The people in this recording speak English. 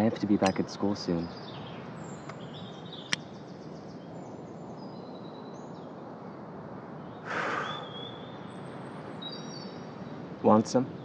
I have to be back at school soon. Want some?